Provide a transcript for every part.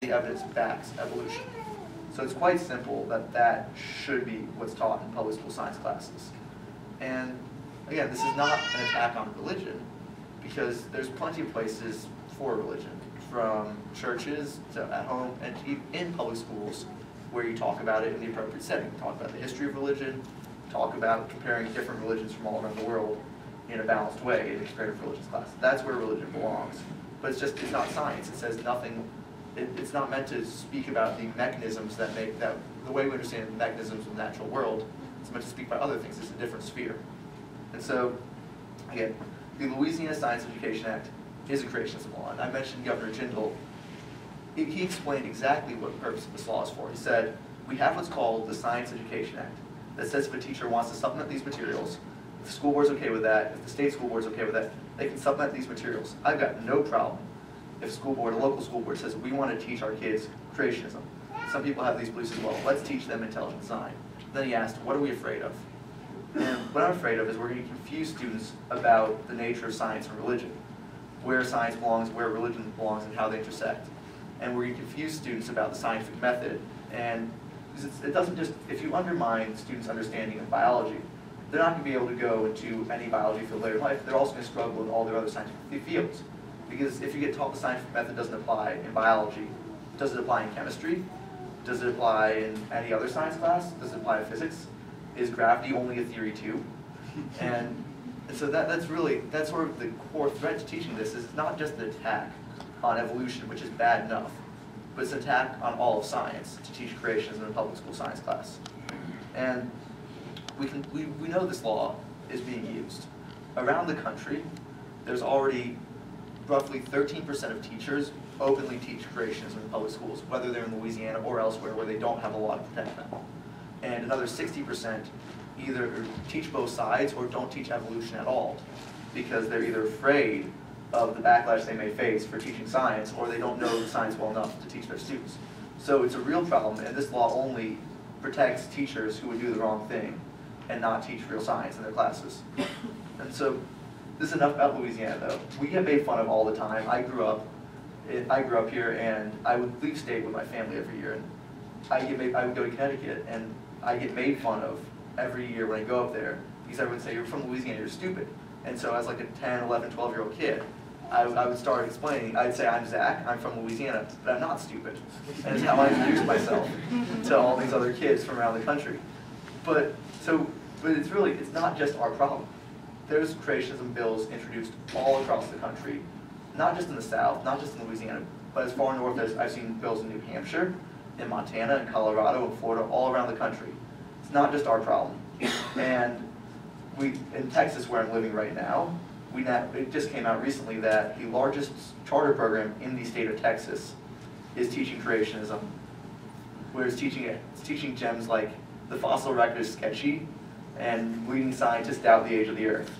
the evidence backs evolution. So it's quite simple that that should be what's taught in public school science classes. And again, this is not an attack on religion, because there's plenty of places for religion, from churches to at home and in public schools, where you talk about it in the appropriate setting. Talk about the history of religion, talk about comparing different religions from all around the world in a balanced way in a comparative religions class. That's where religion belongs. But it's just, it's not science. It says nothing, it, it's not meant to speak about the mechanisms that make, that the way we understand the mechanisms of the natural world. It's meant to speak about other things. It's a different sphere. And so, again, the Louisiana Science Education Act is a creationism law. And I mentioned Governor Jindal. He explained exactly what the purpose of this law is for. He said, we have what's called the Science Education Act that says if a teacher wants to supplement these materials, if the school board's okay with that, if the state school board's okay with that, they can supplement these materials. I've got no problem if school board, a local school board says, we want to teach our kids creationism. Some people have these beliefs as well. Let's teach them intelligent design. Then he asked, what are we afraid of? And what I'm afraid of is we're going to confuse students about the nature of science and religion, where science belongs, where religion belongs, and how they intersect. And we're going to confuse students about the scientific method. And it doesn't just, if you undermine students' understanding of biology, they're not going to be able to go into any biology field later in life. They're also going to struggle in all their other scientific fields. Because if you get taught the scientific method doesn't apply in biology, does it apply in chemistry? Does it apply in any other science class? Does it apply to physics? is gravity only a theory too? And, and so that, that's really, that's sort of the core threat to teaching this is it's not just an attack on evolution, which is bad enough, but it's an attack on all of science to teach creationism in a public school science class. And we, can, we, we know this law is being used. Around the country, there's already roughly 13% of teachers openly teach creationism in public schools, whether they're in Louisiana or elsewhere where they don't have a law to protect them and another 60% either teach both sides or don't teach evolution at all because they're either afraid of the backlash they may face for teaching science or they don't know science well enough to teach their students. So it's a real problem and this law only protects teachers who would do the wrong thing and not teach real science in their classes. And so this is enough about Louisiana though. We get made fun of all the time. I grew up I grew up here and I would leave state with my family every year and I, get made, I would go to Connecticut and I get made fun of every year when I go up there because everyone would say, you're from Louisiana, you're stupid. And so as like a 10, 11, 12 year old kid, I, I would start explaining, I'd say, I'm Zack, I'm from Louisiana, but I'm not stupid. And it's how I introduce myself to all these other kids from around the country. But, so, but it's really, it's not just our problem. There's creationism bills introduced all across the country, not just in the South, not just in Louisiana, but as far north as I've seen bills in New Hampshire, in Montana in Colorado in Florida, all around the country. It's not just our problem. And we, in Texas, where I'm living right now, we it just came out recently that the largest charter program in the state of Texas is teaching creationism, where it's teaching it, it's teaching gems like the fossil record is sketchy, and leading scientists doubt the age of the Earth.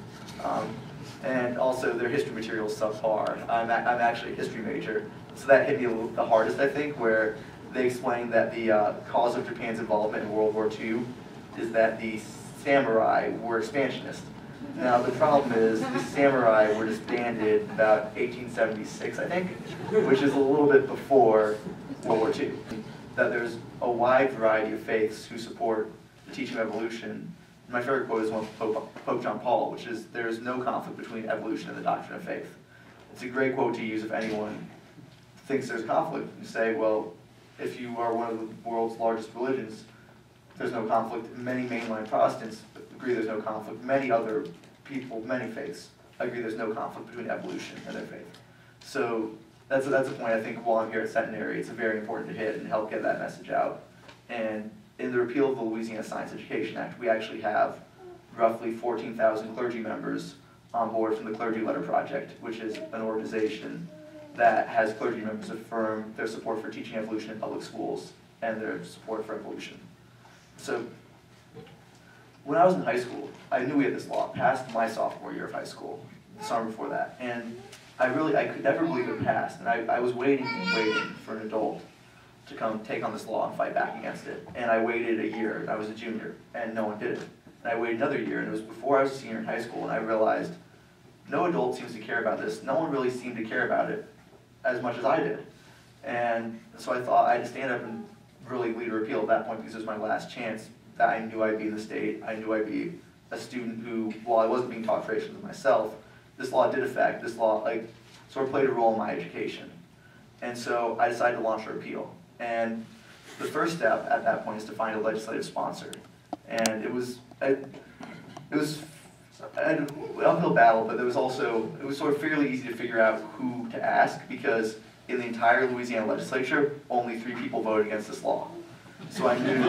Um, and also their history material is subpar. I'm, a, I'm actually a history major, so that hit me the hardest, I think, where they explained that the uh, cause of Japan's involvement in World War II is that the samurai were expansionists. Now the problem is the samurai were disbanded about 1876, I think, which is a little bit before World War II. That there's a wide variety of faiths who support the teaching of evolution. My favorite quote is one from Pope, Pope John Paul, which is, there is no conflict between evolution and the doctrine of faith. It's a great quote to use if anyone thinks there's conflict. You say, well, if you are one of the world's largest religions, there's no conflict. Many mainline Protestants agree there's no conflict. Many other people, many faiths, agree there's no conflict between evolution and their faith. So that's a, that's a point I think while I'm here at Centenary, it's very important to hit and help get that message out. And in the repeal of the Louisiana Science Education Act, we actually have roughly 14,000 clergy members on board from the Clergy Letter Project, which is an organization that has clergy members affirm their support for teaching evolution in public schools and their support for evolution. So when I was in high school, I knew we had this law passed my sophomore year of high school, the summer before that, and I really, I could never believe it passed, and I, I was waiting and waiting for an adult to come take on this law and fight back against it. And I waited a year, I was a junior, and no one did it. And I waited another year, and it was before I was a senior in high school, and I realized no adult seems to care about this. No one really seemed to care about it as much as I did. And so I thought I had to stand up and really lead a repeal at that point because it was my last chance that I knew I'd be in the state. I knew I'd be a student who, while I wasn't being taught creationism myself, this law did affect, this law like sort of played a role in my education. And so I decided to launch a repeal. And the first step at that point is to find a legislative sponsor. And it was, it was an uphill battle, but there was also, it was sort of fairly easy to figure out who to ask because in the entire Louisiana legislature, only three people voted against this law. So I knew,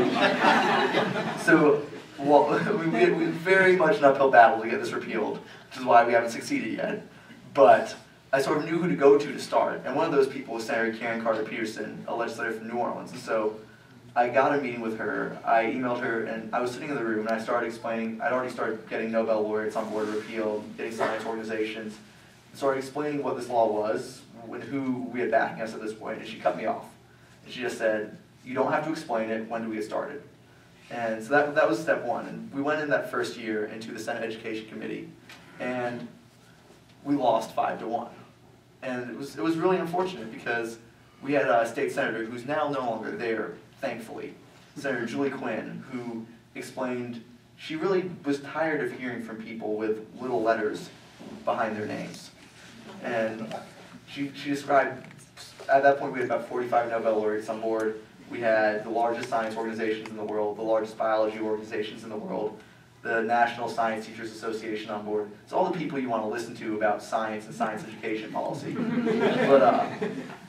so, well, we, we, we very much an uphill battle to get this repealed, which is why we haven't succeeded yet. But I sort of knew who to go to to start, and one of those people was Senator Karen Carter Peterson, a legislator from New Orleans. And so I got a meeting with her, I emailed her, and I was sitting in the room and I started explaining, I'd already started getting Nobel laureates on board to repeal, getting science organizations, started explaining what this law was, and who we had backing us at this point, and she cut me off. And she just said, you don't have to explain it, when do we get started? And so that, that was step one. And we went in that first year into the Senate Education Committee, and we lost five to one. And it was, it was really unfortunate because we had a state senator who's now no longer there, thankfully, Senator Julie Quinn, who explained she really was tired of hearing from people with little letters behind their names. And she, she described, at that point we had about 45 Nobel laureates on board. We had the largest science organizations in the world, the largest biology organizations in the world, the National Science Teachers Association on board. It's all the people you want to listen to about science and science education policy. but, uh,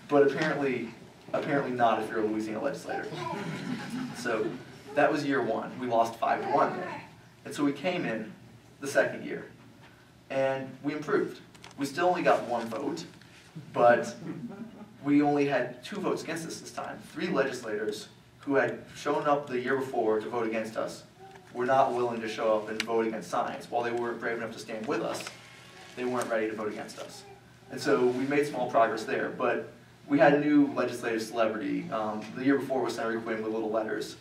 but apparently, apparently not if you're a Louisiana legislator. So that was year one. We lost five to one there. And so we came in the second year, and we improved. We still only got one vote, but we only had two votes against us this time. Three legislators who had shown up the year before to vote against us were not willing to show up and vote against science. While they weren't brave enough to stand with us, they weren't ready to vote against us. And so we made small progress there, but we had a new legislative celebrity. Um, the year before was Senator Quinn with little letters.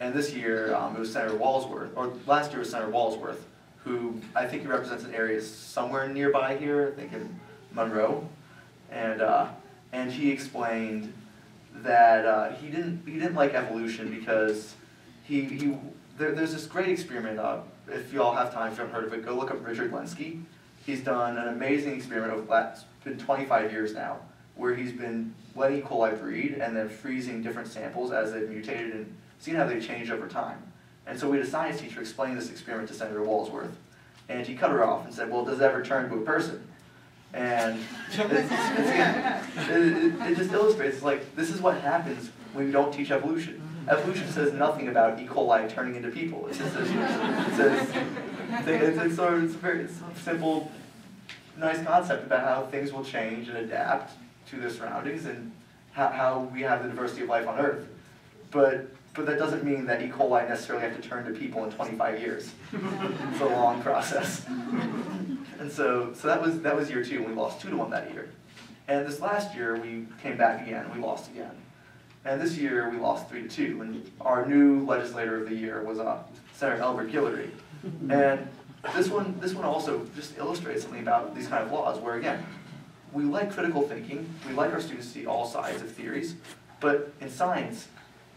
And this year, um, it was Senator Walsworth, or last year was Senator Walsworth, who I think he represents an area somewhere nearby here, I think in Monroe. And, uh, and he explained that uh, he, didn't, he didn't like evolution because he, he there, there's this great experiment, uh, if you all have time, if you haven't heard of it, go look up Richard Lenski. He's done an amazing experiment over the last, been 25 years now, where he's been letting E. coli breed and then freezing different samples as they've mutated and seeing how they change over time. And so we had a science teacher explain this experiment to Senator Walsworth. And he cut her off and said, well, does it ever turn to a person? And it's, it's, it, it, just illustrates, like, this is what happens when you don't teach evolution. Evolution says nothing about E. coli turning into people. It just says, it says it's, it's, sort of, it's a very it's a simple, nice concept about how things will change and adapt to their surroundings and how, how we have the diversity of life on Earth. But but that doesn't mean that E. coli necessarily have to turn to people in 25 years. it's a long process. And so, so that was that was year two, and we lost two to one that year. And this last year, we came back again, we lost again. And this year, we lost three to two, and our new legislator of the year was uh, Senator Elbert Guillory. And this one, this one also just illustrates something about these kind of laws, where again, we like critical thinking, we like our students to see all sides of theories, but in science,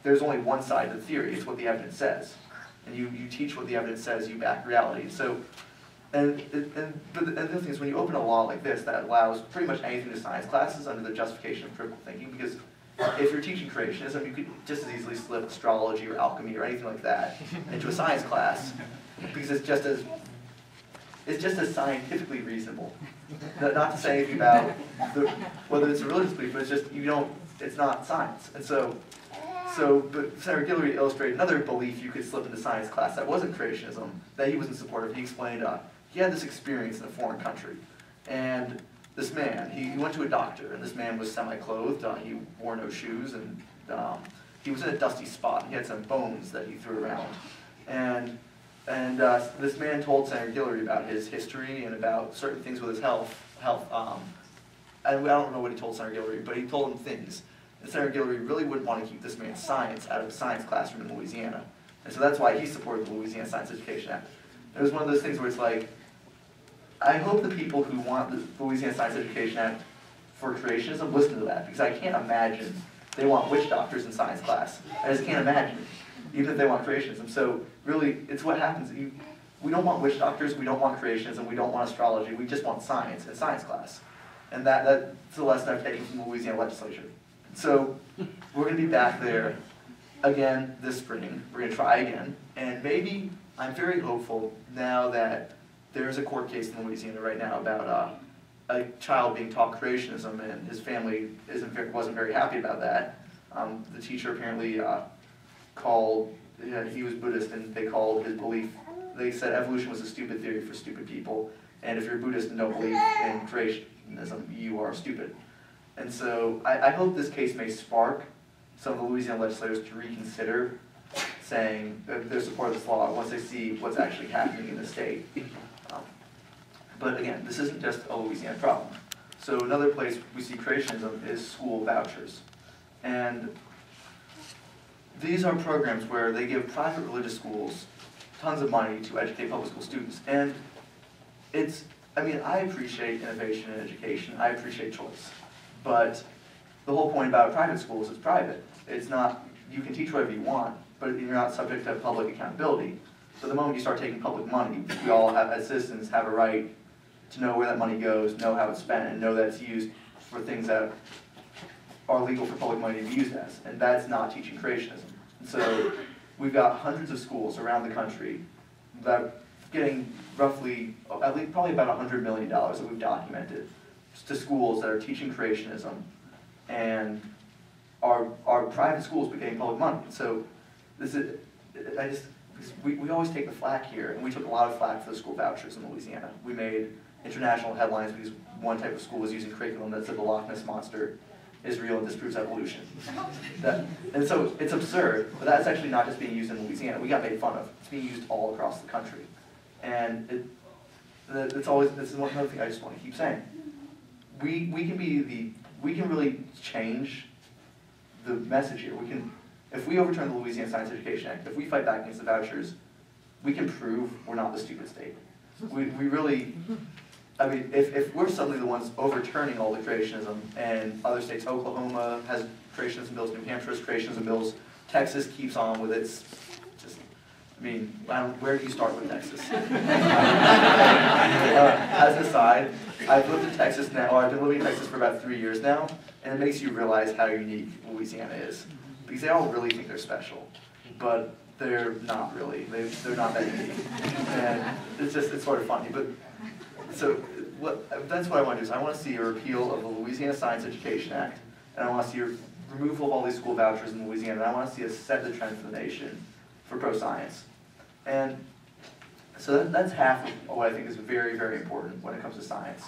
there's only one side of the theory, it's what the evidence says. And you, you teach what the evidence says, you back reality. So, and, and, but the, and the other thing is when you open a law like this that allows pretty much anything to science classes under the justification of critical thinking, because if you're teaching creationism, you could just as easily slip astrology or alchemy or anything like that into a science class, because it's just as it's just as scientifically reasonable. Not to say anything about the, whether it's a religious belief, but it's just you don't. It's not science, and so so, but Senator Guillory illustrated another belief you could slip into science class that wasn't creationism, that he was in support of. He explained uh, he had this experience in a foreign country, and this man, he, he went to a doctor, and this man was semi-clothed, uh, he wore no shoes, and um, he was in a dusty spot, he had some bones that he threw around. And, and uh, this man told Senator Guillory about his history and about certain things with his health, health um, and I don't know what he told Senator Guillory, but he told him things. And Senator Guillory really wouldn't want to keep this man's science out of a science classroom in Louisiana. And so that's why he supported the Louisiana Science Education Act. It was one of those things where it's like, I hope the people who want the Louisiana Science Education Act for creationism, listen to that, because I can't imagine they want witch doctors in science class. I just can't imagine even if they want creationism. So really, it's what happens. You, we don't want witch doctors, we don't want creationism, we don't want astrology, we just want science in science class. And that, that's the lesson I've taken from the Louisiana legislature. So we're going to be back there again this spring. We're going to try again. And maybe I'm very hopeful now that there's a court case in Louisiana right now about uh, a child being taught creationism and his family isn't, wasn't very happy about that. Um, the teacher apparently uh, called, he was Buddhist and they called his belief, they said evolution was a stupid theory for stupid people. And if you're Buddhist and don't believe in creationism, you are stupid. And so I, I hope this case may spark some of the Louisiana legislators to reconsider saying support of this law once they see what's actually happening in the state. Um, but again, this isn't just a Louisiana problem. So another place we see creationism is school vouchers. And these are programs where they give private religious schools tons of money to educate public school students. And it's, I mean, I appreciate innovation in education, I appreciate choice. But the whole point about private schools is private. It's not, you can teach whatever you want, but you're not subject to public accountability. So the moment you start taking public money, we all have, as citizens, have a right to know where that money goes, know how it's spent, and know that it's used for things that are legal for public money to be used as. And that's not teaching creationism. And so we've got hundreds of schools around the country that are getting roughly, at least probably about $100 million that we've documented to schools that are teaching creationism and are, are private schools getting public money. So this is, I just, we, we always take the flack here, and we took a lot of flack for the school vouchers in Louisiana. We made international headlines because one type of school was using curriculum that said the Loch Ness Monster is real and disproves evolution. That, and so it's absurd, but that's actually not just being used in Louisiana. We got made fun of. It's being used all across the country. And it, it's always, this is one other thing I just want to keep saying we, we can be the, we can really change the message here. We can, if we overturn the Louisiana Science Education Act, if we fight back against the vouchers, we can prove we're not the stupid state. We, we really, I mean, if, if we're suddenly the ones overturning all the creationism, and other states, Oklahoma has creationism bills, New Hampshire has creationism bills, Texas keeps on with its I mean, where do you start with Texas? uh, as an aside, I've lived in Texas now, or I've been living in Texas for about three years now, and it makes you realize how unique Louisiana is. Because they all really think they're special, but they're not really. They, they're not that unique. And it's just, it's sort of funny. But So what, that's what I want to do, is I want to see a repeal of the Louisiana Science Education Act, and I want to see a removal of all these school vouchers in Louisiana, and I want to see us set the trend for the nation for pro-science. And so that, that's half of what I think is very, very important when it comes to science.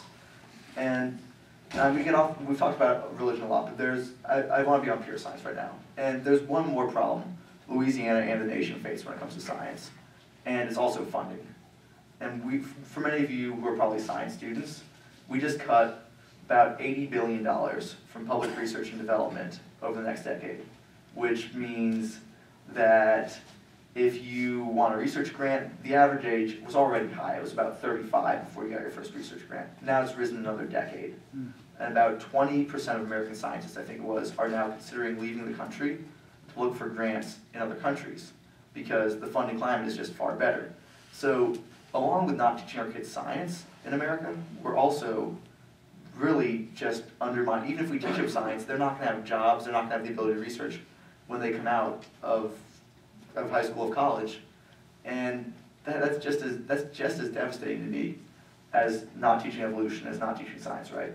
And uh, we get off, we've talked about religion a lot, but there's, I, I want to be on pure science right now. And there's one more problem Louisiana and the nation face when it comes to science, and it's also funding. And we, for many of you who are probably science students, we just cut about $80 billion from public research and development over the next decade, which means that if you want a research grant, the average age was already high. It was about 35 before you got your first research grant. Now it's risen another decade. Hmm. And about 20% of American scientists, I think it was, are now considering leaving the country to look for grants in other countries because the funding climate is just far better. So along with not teaching our kids science in America, we're also really just undermining, even if we teach them science, they're not gonna have jobs, they're not gonna have the ability to research when they come out of of high school or college, and that, that's just as that's just as devastating to me as not teaching evolution, as not teaching science, right?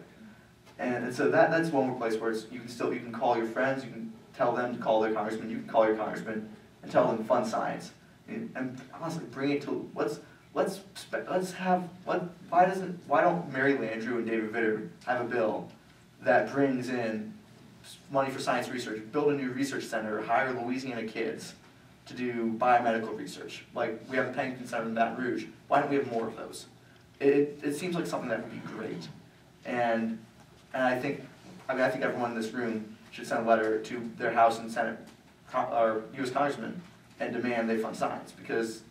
And, and so that that's one more place where you can still you can call your friends, you can tell them to call their congressman, you can call your congressman and tell them fun science, and, and honestly bring it to let's let's let's have what why doesn't why don't Mary Landrieu and David Vitter have a bill that brings in money for science research, build a new research center, hire Louisiana kids, to do biomedical research. Like we have the Pennington Center in Baton Rouge. Why don't we have more of those? It, it seems like something that would be great. And, and I think, I mean, I think everyone in this room should send a letter to their House and Senate or U.S. Congressman, and demand they fund science because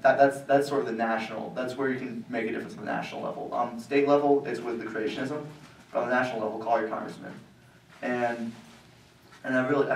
that, that's, that's sort of the national, that's where you can make a difference on the national level. Um, state level is with the creationism, on the national level, call your congressman. And, and I really, I